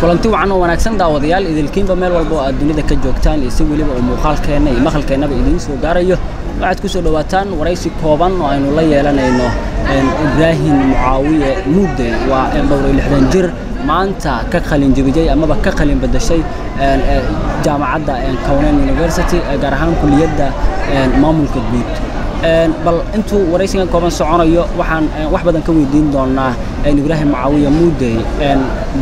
kulanti wacan oo wanaagsan daawadayaal idilkiinba meel walba oo aad dunida ka joogtaan iyo si weliba oo muuqaalkeenna iyo maqalkeennaba idiin soo gaarayo. Waxaad ku soo dhowaataan waraysi kooban oo aynu la yeelanayno ibraahim mucaawiye mudde waa dhowr iyo lixdan jir maanta ka qalin jebiyey amaba ka qalin bedeshay jaamacadda cownen university gaar ahaan kuliyadda maamulka guud bal intuu waraysigan kooban soconayo waxaan wax badan ka weydiin doonaa ibraahim mucaawiye muudey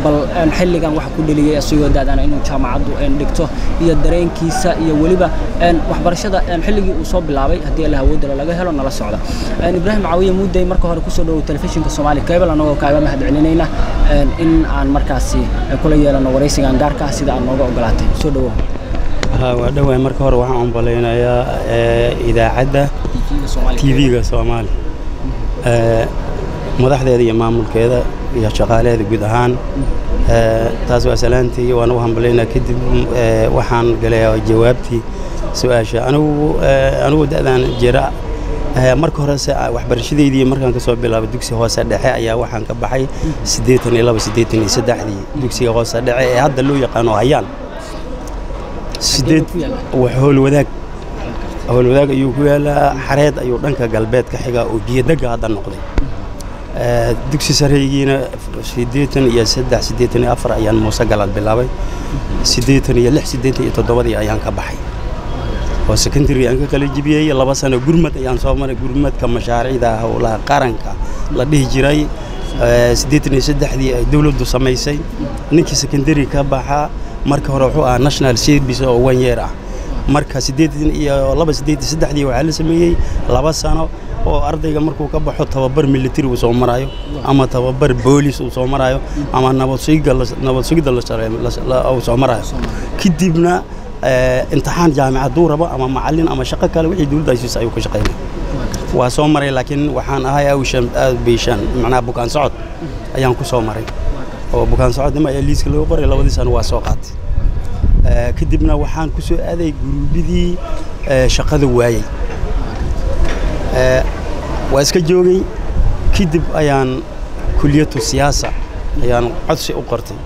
bal xilligan waxa ku dheliyey asagoo daadana inuu jaamacaddu dhigto iyo dareenkiisa iyo weliba waxbarashada xilligii uu soo bilaabay haddii alla awoodala laga helo nala socda. Ibraahim mucaawiye muudey marka hore ku soo dhowow telefishinka soomaali cable annagoo kaaga mahad celinayna in aan markaasi kula yeelano waraysigan gaarka ah sida aad nooga ogolaatay. Soo dhowow waa dhowaa marka hore waxaan umbalaynayaa idaacadda tv-ga soomaali madaxdeeda iyo maamulkeeda iyo shaqaalaheeda guud ahaan. Taas waa salaantii waan u hambalaynaa kadib waxaan galayaa jawaabtii su'aasha anigu anigu da'daan jira. Marka horese waxbarashadeydii markaan ka soo bilaabay dugsi hoose dhexe ayaa waxaan ka baxay siddeetan iyo laba siddeetan iyo saddexdii dugsiga hoose dhexe ee hadda loo yaqaano hayaan. Sideed howlwadaag howlwadaag ayuu ku yaalaa xareed ayuu dhanka galbeed ka xigaa oo geedaga hadda noqday. Dugsi sareygiina siddeetan iyo saddex siddeetan iyo afar ayaan muuse galaad bilaabay. Siddeetan iyo lix siddeetan iyo toddobadii ayaan ka baxay. Oo secondary aan ka kala jibiyey laba sano gurmad ayaan soo maray. Gurmadka mashaariicda howlaha qaranka la dhihi jiray. Siddeetan iyo saddexdii ay dowladdu samaysay. Ninkii secondary ka baxaa marka hore wuxuu ahaa national service oo one year ah marka iyo laba siddeetan saddexdii waxaa la sameeyey laba sano oo ardayga markuu ka baxo tababar military uu soo marayo ama tababar boolis uu soo marayo ama nabad sugidda uu soo marayo kadibna imtixaan jaamicaduu rabo ama macallin ama shaqo kale wixii dowladda ay siisa ayuu ka shaqaynaya waa soo maray laakiin waxaan ahay awshan aad beeshaan macnaha bukaan socod ayaan ku soo maray. Oo bukaan socodnimo ayaa liiska loo qoray labadii sano waa soo qaatay kadibna waxaan ku soo aaday guruubidii shaqada waayey. Waa iska joogay. Kadib ayaan kuliyatu siyaasa ayaan codsi u qortay.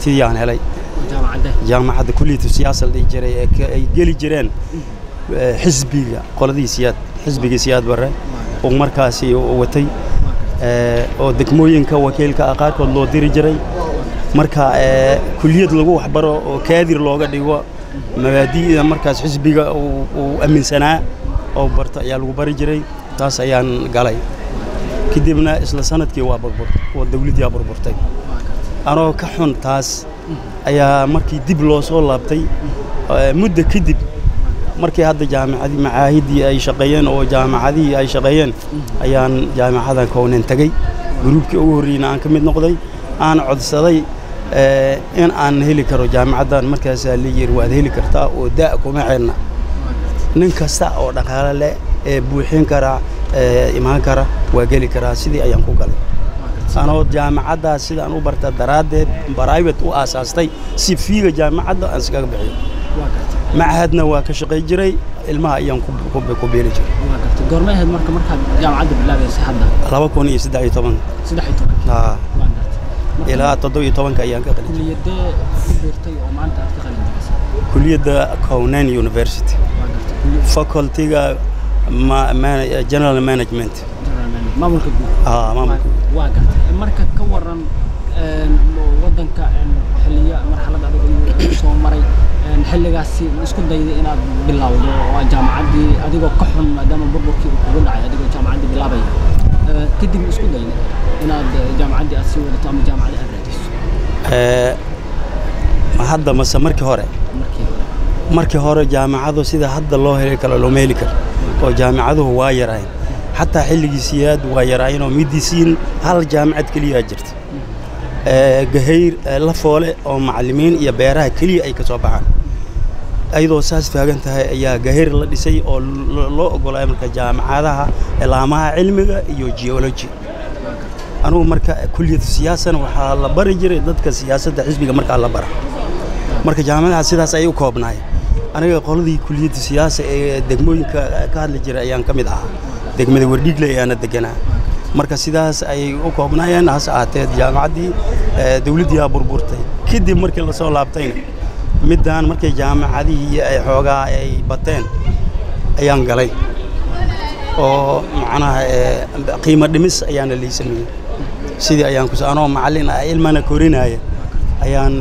Tidii aan helay. Jaamacadda. Kuliyatu siyaasa la dhihi jiray ay geli jireen xisbiga qoladii siyaad xisbigii siyaad barre. Oo markaasi watay. Oo degmooyinka wakiilka ah qaarkood loo diri jiray marka kuliyad lagu waxbaro oo kaadir looga dhigo mabaadi'da markaas xisbiga uu aaminsanaa oo barto ayaa lagu bari jiray taas ayaan galay. Kadibna isla sannadkii waa burbur oo dawladdii burburtay. Anoo ka xun taas ayaa markii dib loo soo laabtay muddo kadib markii hadda jaamicadii macaahiddii ay shaqeeyeen oo jaamacadihii ay shaqeeyeen ayaan jaamicadan kownen tegey gruubkii ugu horreyna aan ka mid noqday aan codsaday in aan heli karo jaamicaddan markaasaa la yiri waad heli kartaa oo da' kuma xidhna nin kasta oo dhaqaale leh ee buuxin kara imaan kara waa geli karaa sidii ayaan ku galay. Anoo jaamicaddaas sidaan u barta daraaddeed bribate u aasaastay si fiiga jaamicadda aan iskaga bixiyo. Machadna waa ka shaqay jiray ilmaha ayaan ku beeli jiray ilaa toddoba iyo tobanka ayaan ka qalin kuliyadee ku biirtay oo maanta aad ka qalin jebisay kuliyadda cownen university. Facultyga general management. Gartay marka ka waran waddanka xilliya marxalad adag ayuu soo maray. Xilligaasi isku dayday inaad bilowdo jaamacaddii adigoo ka xun maadaama burburkii uu kugu dhacay adigoo jaamacaddii bilaabaya kadib isku dayday inaad jaamacaddii aad sii wadato ama jaamacadii aad raadiso hadda mase markii hore markii hore jaamacadu sida hadda loo heli karo looma heli karo oo jaamicaduhu waa yaraayeen xataa xilligii siyaad waa yaraayeen oo midisiin hal jaamacad keliyaa jirta gahayr lafoole oo macallimiin iyo beeraha keliya ay ka soo baxaan ayadoo saas taagan tahay ayaa gahayr la dhisay oo loo ogolaayo marka jaamacadaha laamaha cilmiga iyo geology. Anugu marka kuliyadu siyaasana waxaa la bari jiray dadka siyaasadda xisbiga markaa la bara. Marka jaamacadaha sidaas ayay u koobnaayeen. Aniga qoladii kuliyadda siyaasa ee degmooyinka ka hadli jiray ayaan ka mid ahaa. Degmada wardhiigle ayaana deganaa. Marka sidaas ayay u koobnaayeen hase ahaatee jaamacaddii dawladdiiaa burburtay. Kadib markii la soo laabtayna middaan markay jaamacadihii ay xoogaa ay bateen ayaan galay. Oo macnaha qiimo dhimis ayaana lii sameeyey sidii ayaan kus anoo macallin ah ilmana korinaya ayaan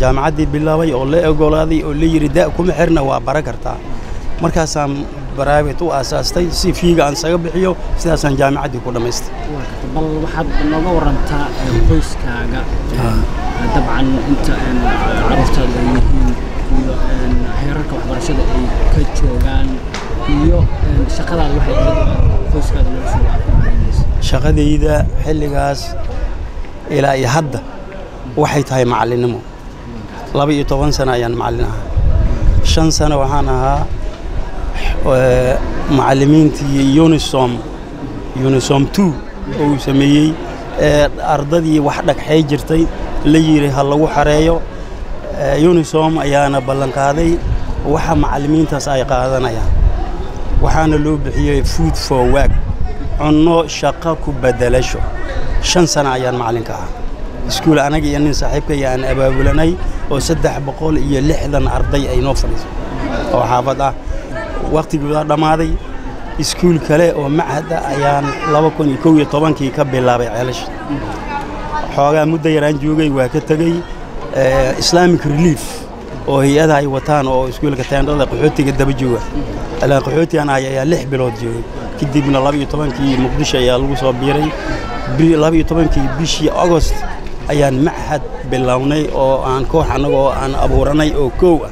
jaamacaddii bilaabay oo la ogolaaday oo la yidhi da' kuma xirna waa bara kartaa markaasaan baraabit u aasaastay si fiiga aan isaga bixiyo sidaasaan jaamacaddii ku dhammaystay bal waxaad nooga warantaa qoyskaaga dabcan inta caruurtaada ay yihiin iyo heerarka waxbarashada ay ka joogaan iyo shaqadaada waxay qoyskaada ku maaraynaysa shaqadayda xilligaas ilaa iyo hadda waxay tahay macallinnimo laba iyo toban sano ayaan macallin ahaa. Shan sano waxaan ahaa macallimiintii unisom unisom two uu sameeyey ee ardadii wax dhagxay jirtay la yidhi ha lagu xareeyo. Unisom ayaana ballanqaaday waxa macallimiintaas ay qaadanayaan. Waxaana loo bixiyey food for work cunno shaqo ku beddelasho shan sano ayaan macallinka ahaa. Iskuul anaga iyo nin saaxiibkaya aan abaabulanay oo saddex boqol iyo lixdan arday ay noo fadhiiso oo xaafad ah wakhtigooda dhammaaday. Iskuul kale oo machada ayaan tobankii ka bilaabay ceelasha. Xoogaa muddo yaraan joogay waa ka tegey islamic relief oo hay'ada ay wataan oo iskuulka teendhada qaxootiga daba jooga. Ilaa qaxootigan ay ayaa lix bilood joogay. Kadibna laba iyo tobankii muqdisho ayaa lagu soo biiray. Laba iyo tobankii bishii agost ayaan machad bilownay oo aan koox annaga oo aan abuuranay oo koow ah.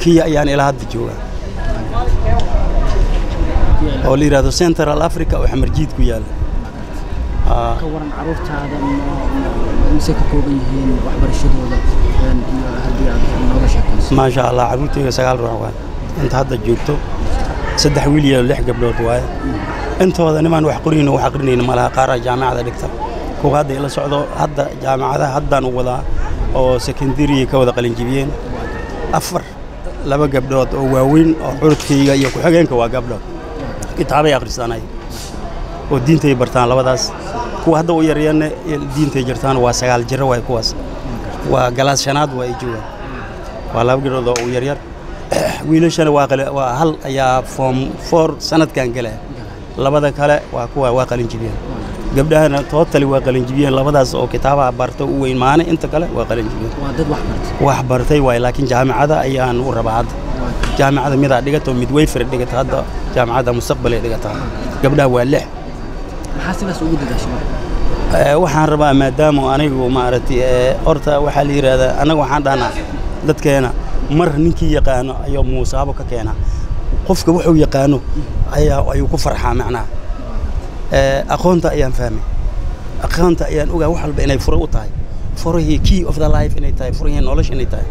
Kii ayaan ilaa hadda joogaa oo la yidhahdo central africa oo xamarjiid ku yaalla sheekayso maasha allah carruurtayga sagaal ruux waay. Inta hadda joogto saddex wiil iyo lix gabdhood waaye intooda nimaan wax qorayno wax aqrinayno malaha qaaraa jaamacada dhigta. Kuwa hadda ila socdo hadda jaamacadaha haddaan u wadaa oo sekondariyay ka wada qalinjibiyeen. Afar laba gabdhood oo waaweyn oo curudkayga iyo ku-xigeenka waa gabdhood kitaabay akhristaanay oo diintay bartaan labadaas. Kuwa hadda u yaryarna diintay jirtaan waa sagaal jiro waay kuwaas. Waa galaas shanaad waa ay joogaan. Waa laba gabdhood oo u yaryar. Wiilashana waa hal ayaa form four sanadkan galaya labada kale waa kuwa waa qalinjibiyeen gabdhahana tootali waa qalinjibiyeen labadaas oo kitaabaha barta u weyn maana inta kale waa qalinjibiyeen waa dad wax bartay. Wax bartay waay laakiin jaamacada ayaan u rabaa hadda jaamacada midaa dhigato mid wayfar dhigata hadda jaamacadda mustaqbal ay dhigataa. Gabdhaha waa lix maxaa sidaas ugu dadaashay waxaan rabaa maadaama anigu maaragtay horta waxaa la yidhaahdaa annaga waxaan dhahnaa dadkeena mar ninkii yaqaano ayuu muusaabo ka keenaa. Qofka wuxuu yaqaano ayaa ayuu ku farxaa macnaha aqoonta ayaan fahmay. Aqoonta ayaan ogaa wax walba inay fure u tahay. Furihii key of the life inay tahay furihii nolosha inay tahay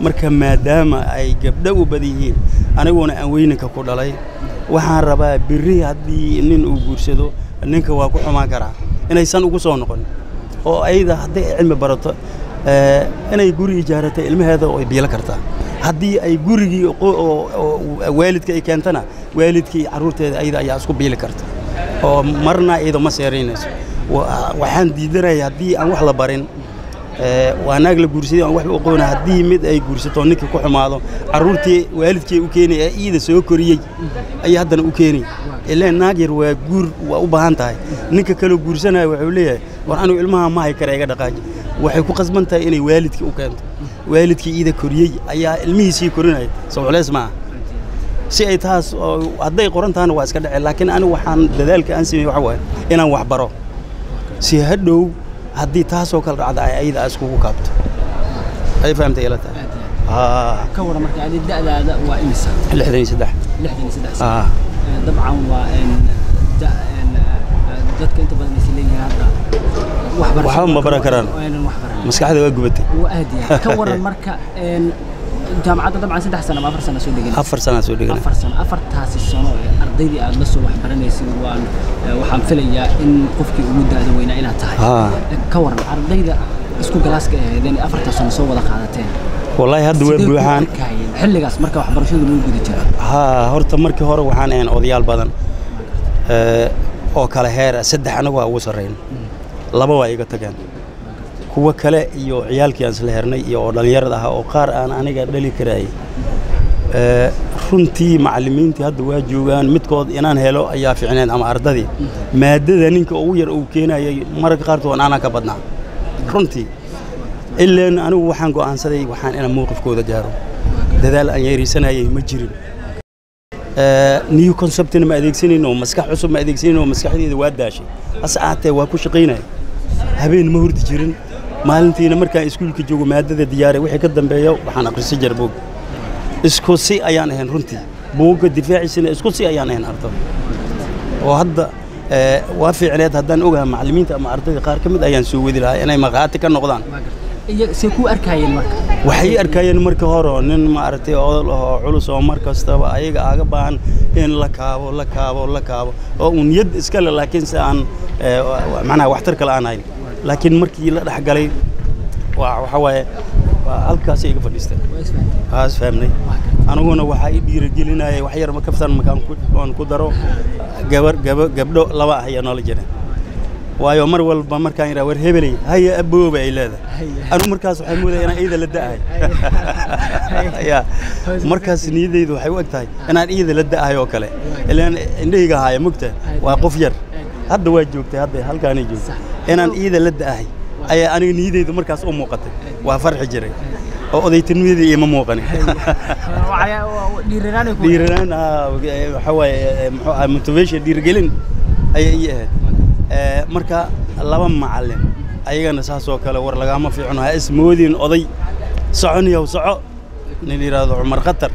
marka maadaama ay gabdho u badan yihiin aniguna aan weyninka ku dhalay waxaan rabaa berri haddii nin uu guursado ninka waa ku xumaan karaa. Inaysan ugu soo noqon oo ayada hadday ay cilmi barato inay guri ijaarata ilmaheeda oo ay biilo kartaa haddii ay gurigii waalidka ay keentana waalidkii carruurteeda ayada ayaa isku biili karta. Oo marna iyada ma seeraynayso waxaan diidanaya haddii aan wax la barin waa naag la guursaday aan waxba aqoona haddii mid ay guursato ninkii ku xumaado carruurtii waalidkii u keenay ee iida soo koriyey ayaa haddana u keenay. Ileen naag yar waa guur waa u baahan tahay. Ninka kaloo guursanaya wuxuu leeyahay war anigu ilmaha ma hay kara iga dhaqaaji waxay ku qasban tahay inay waalidkii u keento. Waalidkii iida koriyey ayaa ilmihiisii korinaya soo culeys maaha. Si ay taas hadday qoran tahana waa iska dhece laakiin anigu waxaan dadaalka aan sameeyey waxa waaye inaan wax baro. Si hadhow haddii taasoo kale dhacda ay ayada iskugu kaabto. Ay fahamtay ila tahay? Ka waran marka adi da'daada waa imisa lixdan iyo saddex. Lixdan iyo saddex sano dabcan waa dadka inta badan aysan leeyihiin hadda waxba ma baran karaan. Maskaxda waa gubatay waa aad ka waran marka jaamacadda dabcan saddex sano ama afar sano soo degan afar sanaa soo dhegan afar sano afartaasi sano ee ardaydii aad la soo wax baranaysid waan waxaan filayaa in qofkii ugu daada weynaa inaad tahay. Ka waran ardayda isku galaaska ahaydeen afarta sano soo wada qaadateen. Wallaahi hadda waa buuxaan. xilligaas marka waxbarashadu lagu guda jiro haa horta markii hore waxaan ahayn odayaal badan oo kale heera saddex anagu waa ugu sarrayn laba waa iga tageen kuwo kale iyo ciyaalkii aan isla hernay iyo oo dhallinyarada ahaa oo qaar aan aniga dhali karaayay Ee, runtii macallimiintii hadda waa joogaan midkood inaan helo ayaa fiicneed ama ardadii. Maadada ninka ugu yar uu keenayay mararka qaarkood anaa ka badnaa. Runtii ilaan anigu waxaan go'aansaday waxaan inaan mowqifkooda gaaro. Dadaal aan yeerisanayay ma jirin. Ee, new conceptina ma adeegsanin oo maskax cusub ma adeegsanin oo maskaxdeeda waa daashay. Hase ahaatee waa ku shaqaynaya habeen ma hurdi jirin maalintiina markaan iskuulka joogo maadada diyaaray wixii ka dambeeya waxaan akhrisan jira buug isku si ayaan ahayn runtii. Buugga difaaciisana isku si ayaan ahayn ardada oo hadda ee, waa fiicneed haddaan ogaha macallimiinta ama ardayda qaar ka mid ayaan soo wadi lahaa inay maqaati ka noqdaan. See ku arkayeen marka. Waxay arkayeen marka hore oo nin maaragtay odol ahoo culus oo mar kastaba ayaga aaga baahan in la kaabo la kaabo la kaabo. Oo uu niyad iska le laakiin se aan wa- macnaha waxtar kale aan hayn laakiin markii la dhex galay waa waxa waaye waa halkaasay iga fadhiisteen waa isfahmnay aniguna waxaa i dhiirigelinayay wax yar ma kaftan markaan ku daro. Gabar gaba gabdho laba ah ayaa noola jira. Waayo mar walba markaan idhaa war hebeley haya abooba ay leedahay. Anigu markaas waxay moodaya inaan iida la da'ahay ya markaas niyaddaydu waxay u eg tahay inaan iida la da'ahay oo kale. Ilaan indhahayga haaya mugta. Waa qof yar hadda waa joogtay hadda halkaanay joogtay. Inaan iida la da'ahay ayaa aniga niyaddaydu markaas u muuqatay. Waa farxi jiray. Oo odaytinimadii iima muuqanin dhiiranaan waxaa waaye eh, muxuu ahaa motivation dhiirigelin ayay ii ahayd. Eh, marka laba macallin ayagana saas oo kale war lagaama fiicno ha ismoodin oday. Soconiyow soco. Nin yidhaahdo cumar khatar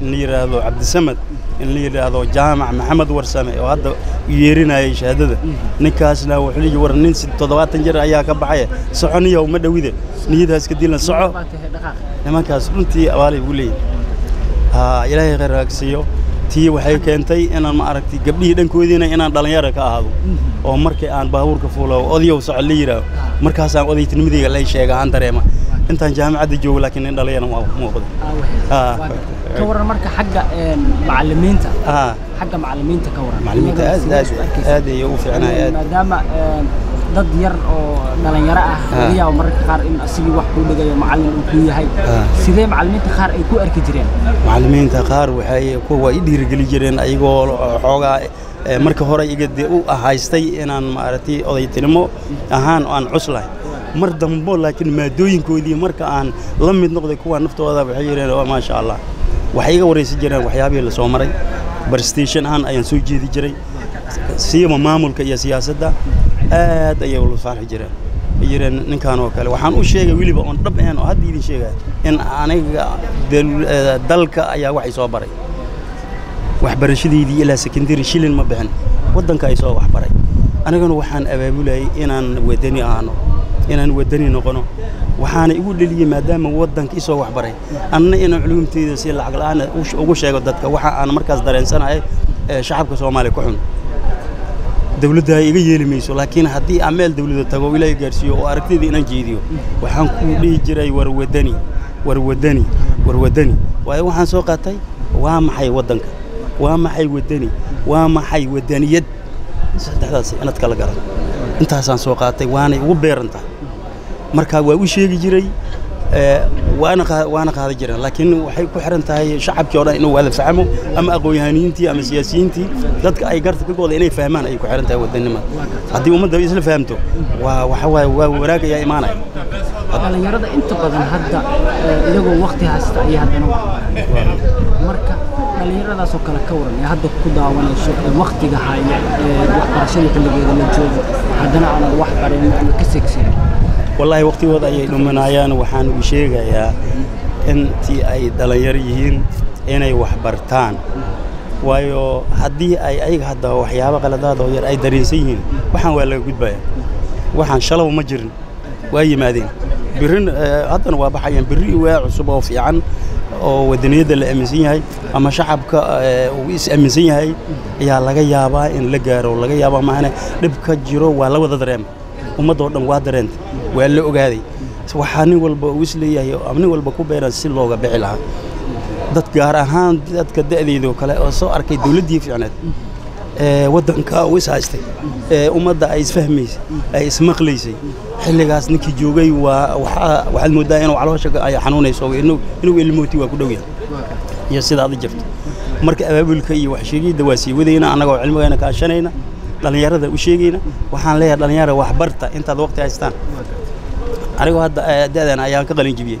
nin yidhaahdo cabdisamad nin la yidhaahdo jaamac maxamed warsame oo hadda yeerinayay shahaadada. Ninkaasna wuxuu leeyahay war nin toddobaatan jir ayaa ka baxaya soconiyow ma dhowide niyadaas ka dilan soco. Nimankaas runtii abaalay ugu leeyihiin haa ilaahay khayr raagsiiyo tii waxay keentay inaan ma aragtay gabdhihii dhankoodiina inaan dhallinyaro ka ahaado. Oo markii aan baabuurka fuulo odayow soco la yidhaaho markaasaan odaytinimadayga lay sheega aan dareema intaan jaamacadda joogo laakiin nin dhallinyaro ma muuqdo. Ah. ka waran marka xagga een, macallimiinta. Haa xagga macallimiinta ka waran. Macallimiinta aad aad aad ayay u fiicnahay aad. maadaama een, dad yar oo dhalinyaro ah Ah. laga yaabo mararka qaar in asigii wax kuu dhigayo macallin uu kuu yahay. Ah. sidee macallimiinta qaar ay ku arki jireen? Macallimiinta qaar waxay kuwa waa i dhiirigeli jireen ayagoo xoogaa eh, marka hore iga de u haystay inaan maaragtay odaytinimo ahaan aan cuslahay mar dambo laakiin maadooyinkoodii marka aan la mid noqday kuwa naftooda waxay yidhaheen "Oh, maasha allah waxay iga waraysan jireen waxyaabihii la soo maray. Barstation ahaan ayaan soo jeedi jiray. Siiba maamulka iyo siyaasadda aad ayay ula faarxi jireen. Yireen ninkan oo kale waxaan u sheegay weliba oon dhab ahayn oo hadda idin sheegaya in aniga dal- dalka ayaa waxay soo baray waxbarashadeydii ilaa secondary shilin ma bixin. Waddanka ay soo waxbaray. Anigana waxaan abaabulayay inaan wadani ahaano inaan wadani noqono. Waxaana igu dheliyey maadaama waddanka isoo waxbaray. Anna inaan culumteyda si lacag la'aan sh- ugu sheego dadka. Waxa aan markaas dareensanahay ee shacabka soomaaliya ku xun. Dawladda ay iga yeeli mayso laakiin haddii aan meel dawladda tago ilaahay gaarsiiyo oo aragtida inaan jeediyo waxaan ku dhihi jiray war wadani war wadani war wadani waayo waxaan soo qaatay waa maxay waddanka waa maxay wadani waa maxay wadaniyad saddexdaas inaad kala garan intaasaan soo qaatay waanay ugu beerantahay marka waa u sheegi jiray waana qaa- waana qaadan jireen laakiin waxay ku xiran tahay shacabkii oo dhan inuu wada fahmo ama aqoon-yahaniintii ama siyaasiyiintii. Dadka ay garta ka gooda inay fahmaan ayay ku xiran tahay wadanimada haddii ummadda isla fahamto waa waxa waaye waa wanaag ayaa imaanaya. Dhalinyarada inta badan hadda iyagoo waqti haysta ayay haddana dhalinyaradaasoo kale ka waran ee hadda ku daawanayso ee waqtiga haya ee waxbarashada xilligeeda la joogo haddana aanan wax barin ama ka segsanin wallaahi waqtigooda ayay dhumanayaan waxaan u sheegayaa intii ay dhallinyaro yihiin inay wax bartaan. Waayo haddii ay ayaga hadda waxyaabo qaladaad oo yar ay dareensan yihiin waxaan waa laga gudbaya. Waxaan shalow ma jirin waa yimaadeen. Birrin eh, haddana waa baxayaan birri waa cusub oo fiican oo wadaniyadda la aaminsan yahay ama shacabka eh, uu is aaminsan yahay ayaa laga yaabaa in la gaaro laga yaabaa maahane dhib ka jiro waa la wada dareema ummaddoo dhan waa dareenta waa la ogaaday. Waxaa nin walba uu is leeyahay oo nin walba ku beeran si looga bixi lahaa. Dad gaar ahaan dadka da'deedoo kale oo soo arkay dawladdii fiicneed waddanka u is haystay ummadda ay isfahmaysay ay ismaqlaysay. Xilligaas ninkii joogay waa waxaad mooddaa inuu caloosha ay xanuunayso inuu ilmooti waa ku dhow yahay. Iyo sida ad jirto. Marka abaabulka iyo waxsheegidda waa sii wadayna annagoo cilmigeena kaashanayna dhallinyarada u sheegayna waxaan leeyahay dhallinyara waxbarta intaad waqti haystaan. Anigoo hadda da'dan ayaan ka qalin jibiyey.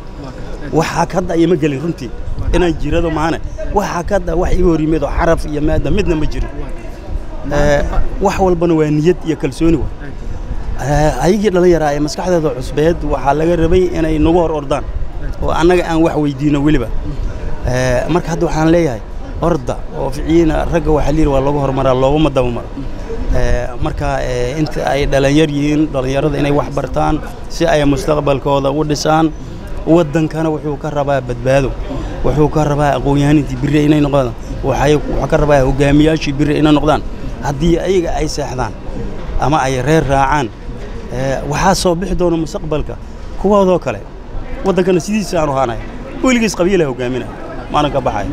Waxaa kadda iyo ma gelin runtii inaan jirado maane waxaa kadda wax iga hor yimid oo xaraf iyo maada midna ma jirin wax walbana waa niyad iyo kalsooni wa. Ayagii dhallinyaraa ee maskaxdeeda cusbeed waxaa laga rabay inay nagu hor ordaan oo annaga aan wax weydiino weliba. Marka hadda waxaan leeyahay orda oo ficiina ragga waxaa layidhi waa lagu horumaraa looguma dabamaro marka inta ay dhalinyar yihiin dhallinyarada inay wax bartaan si ay mustaqbalkooda u dhisaan waddankana wuxuu ka rabaa badbaado. Wuxuu ka rabaa aqoon-yahanintii biri inay noqdaan. Wuxuu ka rabaa hogaamiyaashii biri inay noqdaan haddii ayaga ay seexdaan ama ay reer raacaan waxaa soo bixi doona mustaqbalka. Kuwoodoo kale waddankana sidiisa aanu ahaanaya weligiis qabiila hogaaminaya maanan ka baxaya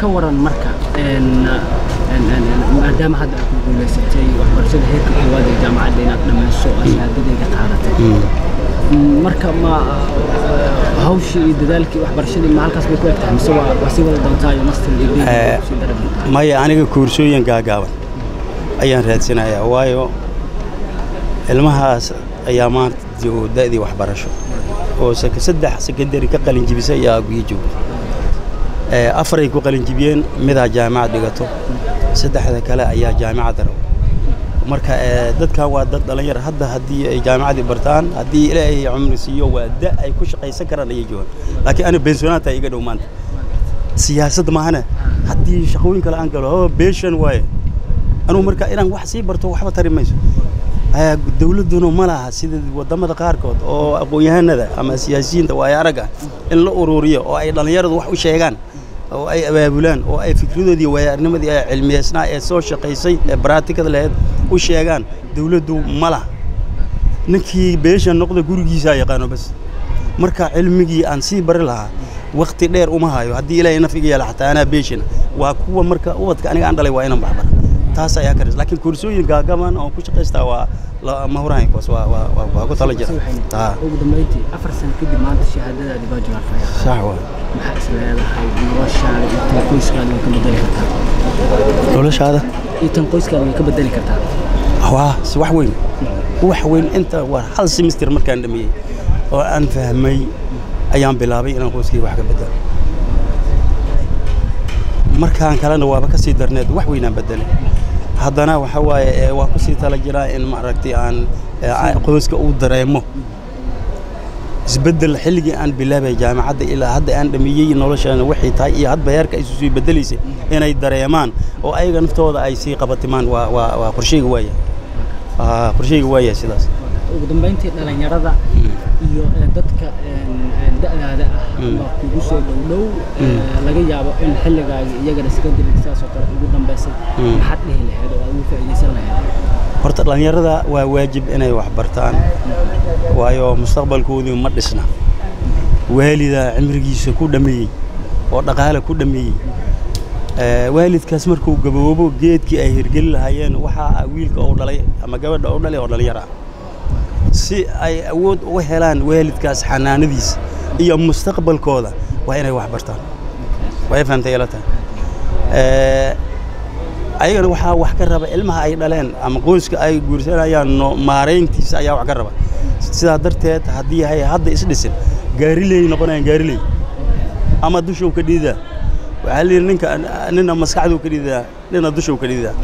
ka waran marka maadaama hadda aad ku guulaysatay waxbarashada heerka koowaad ee jaamacadda inaad dhammayso oo shahaadadayga qaadatay marka ma hawshii iyo dadaalkii waxbarashadii ma halkaas bay ku eg tahay mise waa sii wada doontaa iyo master degree maya aniga koorsooyin gaagaaban ayaan raadsanayaa waayo ilmahaas ayaa maanta oo da'dii waxbarasho. Oo saddex sekondari ka qalin jibisay ayaa guyo joogta afaray ku qalin jibiyeen midaa jaamacad dhigato. Saddexda kale ayaa jaamacadda rabo marka dadkan waa dad dhallinyar hadda haddii ay jaamacaddii bartaan haddii ilaahay cumri siiyo waa da ay ku shaqaysan karaan ayay joogaan. Laakiin ana bensionaata iga dhow maanta. Siyaasad maahane haddii shaqooyin kale aan galo oo beeshan waaye. Anugu marka inaan wax sii barto waxba tari mayso. Dawladduna ma laha sida waddamada qaarkood oo aqoon-yahanada ama siyaasiyiinta waayo aragga in la ururiyo oo ay dhallinyaradu wax u sheegaan oo ay abaabulaan oo ay fikradoodii waayo-arnimadii ee cilmiyeysnaa ee soo shaqaysay ee baraatikada lahayd u sheegaan dawladdu ma laha. Ninkii beesha noqda gurigiisaa yaqaano bas marka cilmigii aan sii bari lahaa wakti dheer uma hayo. Haddii ilaahay naf iga yeela xataa anaa beeshina waa kuwa marka ubadka aniga aan dhalay waa inaan baxbara taas ayaa karis laakiin koorsooyin gaagaban oo ku shaqaystaa waa ma hurahayn kuwaas waa waa waa ku tala jira. Ugu dambeyntii afar sano kadib maanta shahaadadaadi bachelor fire sax waa. Maxaa is leedahay noloshaada iyo tan qoyskaada way ka bedeli kartaa? Noloshaada? Iyo tan qoyskaada way ka bedeli kartaa? Waa si wax weyn. Wax weyn inta waa hal semester markaan dhameeyey oo aan fahmay ayaan bilaabay inaan qoyskayga wax ka bedelo markaan kalena waaba ka sii darneed wax weynaan bedelay haddana waxa waaye waa ku sii tala jiraa in maaragtay aan qoyska uu dareemo. Isbeddel xilligii aan bilaabay jaamacadda ilaa hadda aan dhameeyey noloshaana waxay tahay iyo hadba heerka isu sii beddelaysay inay dareemaan oo ayaga naftooda ay sii qabatimaan waa waa waa qorshayga waaya qorshayga waaya sidaas ugu dambeyntii dhalinyarada iyo dadka da'daada ah ama kugu soo dhowdhow laga yaabo in xilligaaga iyagana secondary sidaasoo kale ugu dambaysay maxaad dhihi lahayd oo aad ugu faa'iidaysan lahayd? Horta dhallinyarada waa waajib inay wax bartaan. Waayo mustaqbalkoodii ma dhisna. Waalida cimrigiisa ku dhammeeyey oo dhaqaale ku dhammeeyey waalidkaas markuu gaboobo geedkii ay hirgeli lahaayeen waxaa wiilka uu dhalay ama gabadha uu dhalay oo dhallinyaro ah si ay awood uga helaan waalidkaas xanaanadiisa iyo mustaqbalkooda waa inay wax bartaan. Way fahamtay ila tahay ayagana waxaa wax ka raba ilmaha ay dhaleen ama qoyska ay guursanayaan maarayntiisa ayaa wax ka raba. Sidaa darteed haddii hay hadda isdhisin gaariley noqonayaan gaariley ama dushow ka dhiidaa. Waxaa layidhi ninka nina maskaxduu ka dhiidaa nina dushow ka dhiidaa.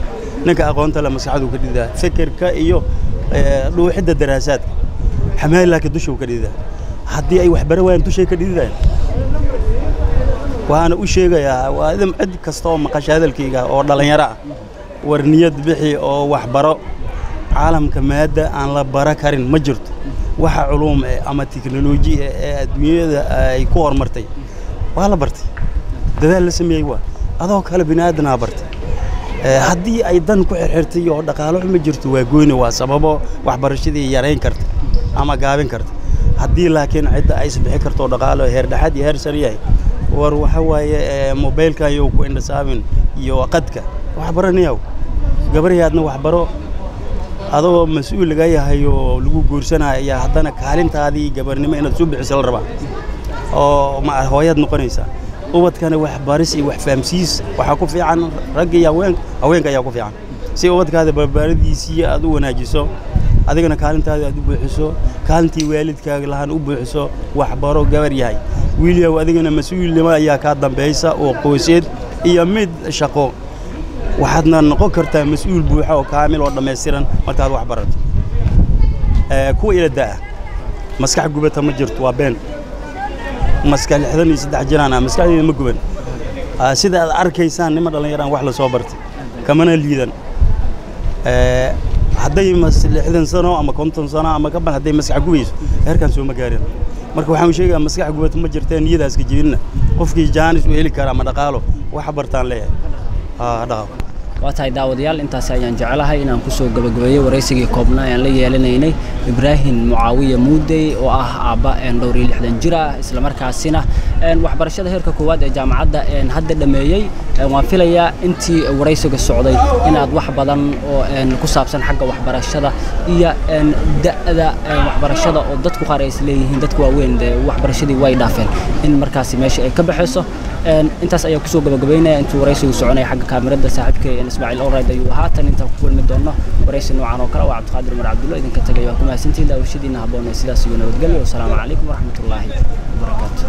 Ninka aqoonta le maskaxduu ka dhiidaa. Fikirka iyo dhuuxidda daraasaadka. Xamaalaaka dushow ka dhiidaa haddii ay wax bara waayaan dushay ka dhiidayaan waxaana u sheegayaa waa idin cid kasta oo maqasha hadalkayga oo dhallinyaro ah. War niyad bixi oo waxbaro. Caalamka maadda aan la bara karin ma jirto. Waxa culuum eh ama tiknoloji eh ee adduunyada ay ku horumartay waa la bartay. Dadaal la sameeyey waa. Adoo kale bini aadanaa bartay haddii ay dan ku xirxirtay oo dhaqaalo ma jirto waa goyni waa sababo waxbarashadii yarayn karta ama gaabin karta. Haddii laakiin cidda ay isbixi karto dhaqaalo heer dhexaad iyo heer sare yahay war waxa waaye mobaylkan yow ku indhasaabin iyo qadka waxbaranayaw gabaryaadna waxbaro adoo mas'uul laga yahay oo lagu guursanaya ayaa haddana kaalintaadii gabarnimo inaad soo bixiso la rabaa oo ma hooyaad noqonaysaa ubadkana waxbaris iyo wax fahamsiis. Waxaa ku fiican ragga iyo haween. Haweenka ayaa ku fiican. Si ubadkaada barbaaradiisii aad u wanaajiso adigana kaalintaada aad u buuxiso kaalintii waalidkaaga lahaan u buuxiso waxbaro gabar yahay. Wiilyaw adigana mas'uulnimo ayaa kaa dambaysa oo qoyseed iyo mid shaqo. Waxaadna noqon kartaa mas'uul buuxa oo kaamil oo dhammaystiran markaad wax barato. Kuwa ila da'a maskax gubata ma jirto waa been maskax lixdan iyo saddex jiraan ah maskaxdeeda ma guban. Sida aad arkaysaan nima dhallinyaraan wax la soo bartay kamana liidan. Hadday lixdan sano ama konton sano ama ka ban hadday maskax gubayso heerkaan soo ma gaarin. Marka waxaan sheegaa maskax gubata ma jirtee niyadaas ka jibinna. Qofkii jaanis u heli kara ama dhaqaalo waxa bartaan leeyahay. Dhaqaalo waa tahay daawadayaal intaasi ayaan jecelahay inaan ku soo gabagabeeyo waraysigii koobnaa ayaan la yeelanaynay ibraahim mucaawiya muudey oo ah aabba dhowr iyo lixdan jir islamarkaasina waxbarashada heerka koowaad ee jaamacadda hadda dhammeeyey waan filayaa intii waraysiga socday inaad wax badan oo ku saabsan xagga waxbarashada iyo da'da waxbarashada oo dadku qaar ay isleeyihiin dadku waaweyn waxbarashadii way dhaafeen. In markaasi meesha ay ka baxayso intaas ayaa ku soo gabagabaynaya intuu waraysigu soconaya xagga kaamirada saaxiibkay ismaaciil olrayd ayuu ahaa. Tan intaan ku kulmi doono waraysi noocan oo kale waa cabdiqaadir umar cabdulla idinka tagay. Waa ku mahadsantihin daawashadiina habboon ee sidaas iyo nabadgelyo. Wasalaamu calaykum waraxmatullaahi wabarakaatu